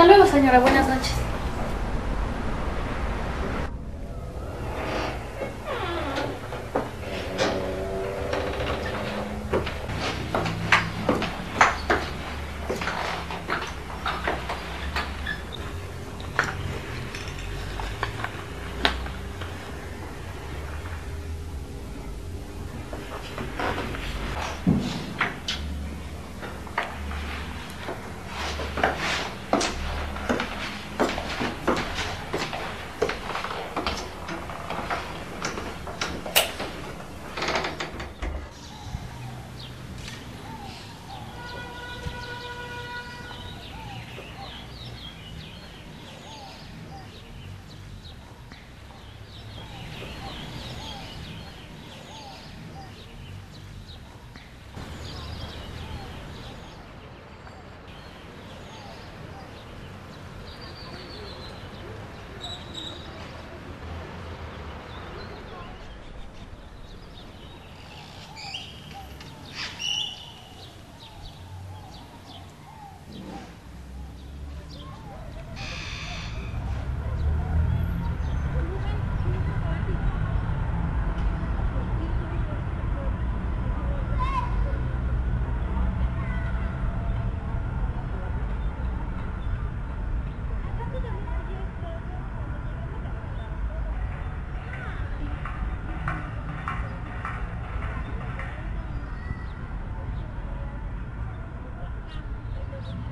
Hasta luego, señora. Buenas noches. Yes.